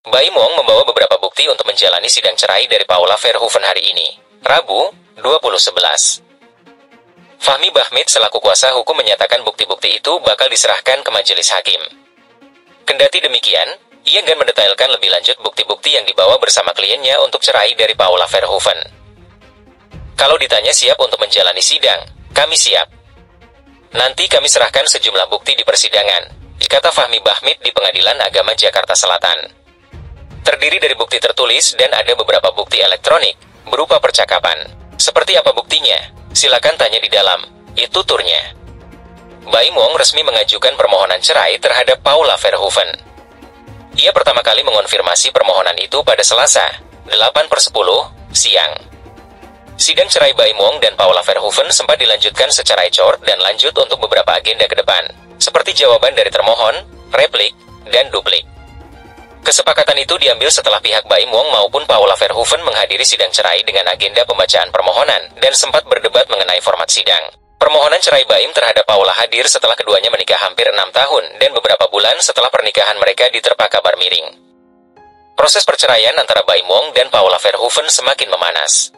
Baim Wong membawa beberapa bukti untuk menjalani sidang cerai dari Paula Verhoeven hari ini, Rabu, 2011. Fahmi Bahmid selaku kuasa hukum menyatakan bukti-bukti itu bakal diserahkan ke majelis hakim. Kendati demikian, ia enggan mendetailkan lebih lanjut bukti-bukti yang dibawa bersama kliennya untuk cerai dari Paula Verhoeven. Kalau ditanya siap untuk menjalani sidang, kami siap. Nanti kami serahkan sejumlah bukti di persidangan, kata Fahmi Bahmid di Pengadilan Agama Jakarta Selatan terdiri dari bukti tertulis dan ada beberapa bukti elektronik, berupa percakapan. Seperti apa buktinya? Silakan tanya di dalam. Itu turnya. Baim Wong resmi mengajukan permohonan cerai terhadap Paula Verhoeven. Ia pertama kali mengonfirmasi permohonan itu pada Selasa, 8 per 10, siang. Sidang cerai Baim Wong dan Paula Verhoeven sempat dilanjutkan secara ecor dan lanjut untuk beberapa agenda ke depan, seperti jawaban dari termohon, replik, dan duplik. Kesepakatan itu diambil setelah pihak Baim Wong maupun Paula Verhoeven menghadiri sidang cerai dengan agenda pembacaan permohonan dan sempat berdebat mengenai format sidang. Permohonan cerai Baim terhadap Paula hadir setelah keduanya menikah hampir enam tahun dan beberapa bulan setelah pernikahan mereka diterpa kabar miring. Proses perceraian antara Baim Wong dan Paula Verhoeven semakin memanas.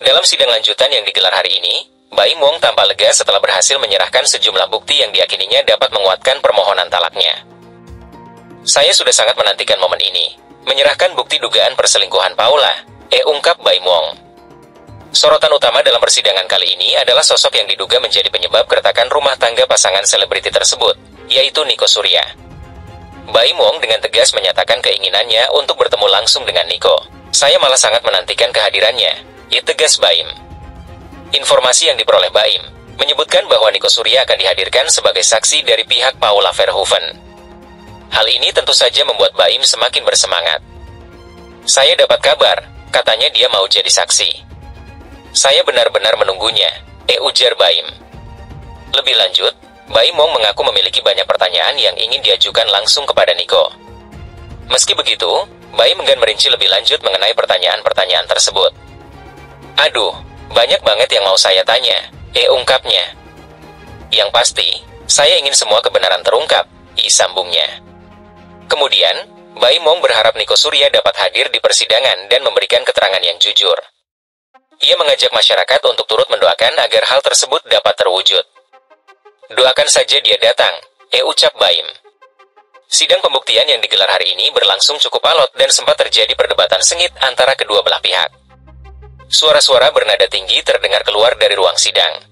Dalam sidang lanjutan yang digelar hari ini, Baim Wong tampak lega setelah berhasil menyerahkan sejumlah bukti yang diyakininya dapat menguatkan permohonan talaknya. Saya sudah sangat menantikan momen ini. Menyerahkan bukti dugaan perselingkuhan Paula, e ungkap Baim Wong. Sorotan utama dalam persidangan kali ini adalah sosok yang diduga menjadi penyebab keretakan rumah tangga pasangan selebriti tersebut, yaitu Niko Surya. Baim Wong dengan tegas menyatakan keinginannya untuk bertemu langsung dengan Niko. Saya malah sangat menantikan kehadirannya, ia tegas Baim. Informasi yang diperoleh Baim menyebutkan bahwa Niko Surya akan dihadirkan sebagai saksi dari pihak Paula Verhoeven. Hal ini tentu saja membuat Baim semakin bersemangat. Saya dapat kabar, katanya dia mau jadi saksi. Saya benar-benar menunggunya, e ujar Baim. Lebih lanjut, Baim Wong mengaku memiliki banyak pertanyaan yang ingin diajukan langsung kepada Niko. Meski begitu, Baim enggan merinci lebih lanjut mengenai pertanyaan-pertanyaan tersebut. Aduh, banyak banget yang mau saya tanya, e ungkapnya. Yang pasti, saya ingin semua kebenaran terungkap, i sambungnya. Kemudian, Baim Wong berharap Niko Surya dapat hadir di persidangan dan memberikan keterangan yang jujur. Ia mengajak masyarakat untuk turut mendoakan agar hal tersebut dapat terwujud. Doakan saja dia datang, e ucap Baim. Sidang pembuktian yang digelar hari ini berlangsung cukup alot dan sempat terjadi perdebatan sengit antara kedua belah pihak. Suara-suara bernada tinggi terdengar keluar dari ruang sidang.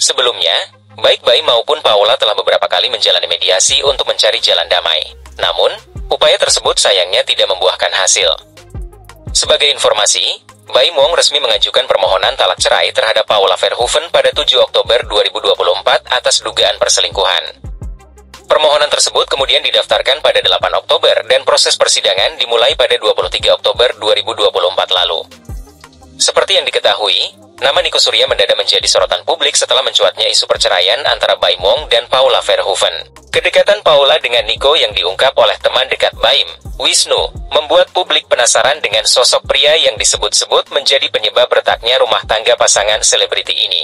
Sebelumnya, baik Baim maupun Paula telah beberapa kali menjalani mediasi untuk mencari jalan damai. Namun, upaya tersebut sayangnya tidak membuahkan hasil. Sebagai informasi, Baim Wong resmi mengajukan permohonan talak cerai terhadap Paula Verhoeven pada 7 Oktober 2024 atas dugaan perselingkuhan. Permohonan tersebut kemudian didaftarkan pada 8 Oktober dan proses persidangan dimulai pada 23 Oktober 2024 lalu. Seperti yang diketahui, nama Niko Surya mendadak menjadi sorotan publik setelah mencuatnya isu perceraian antara Baim Wong dan Paula Verhoeven. Kedekatan Paula dengan Niko yang diungkap oleh teman dekat Baim, Wisnu, membuat publik penasaran dengan sosok pria yang disebut-sebut menjadi penyebab retaknya rumah tangga pasangan selebriti ini.